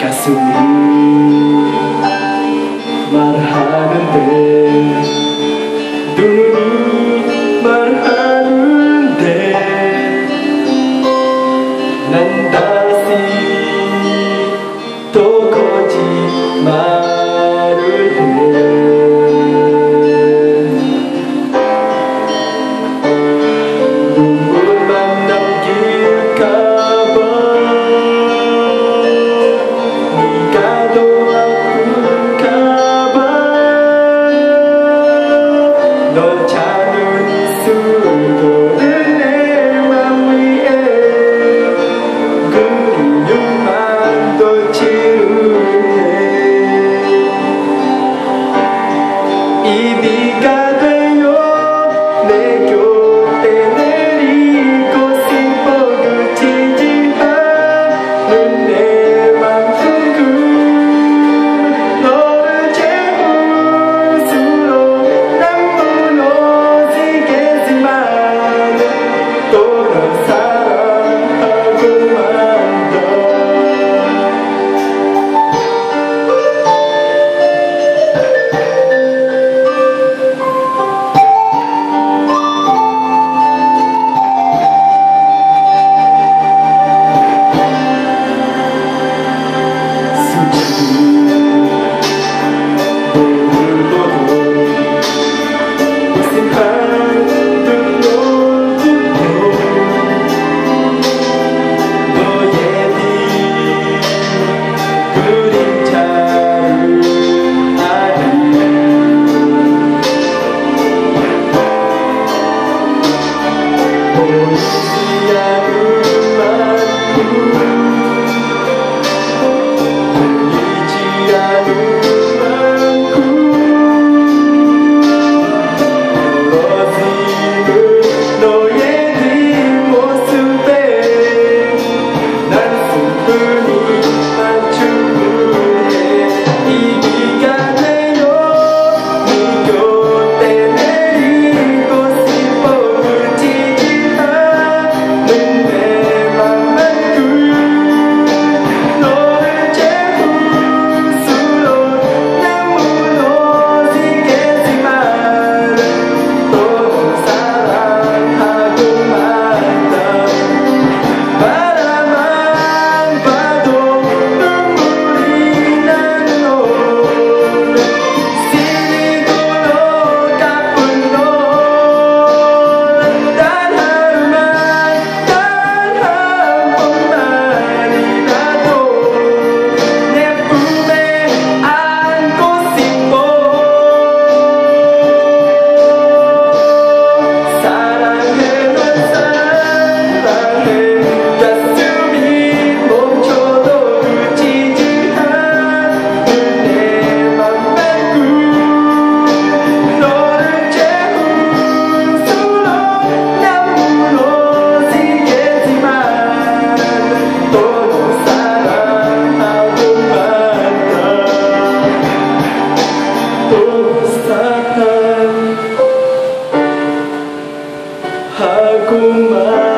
Kasumi Marhaban bik Dulu marhaban bik Nanda 一滴干。Aku mati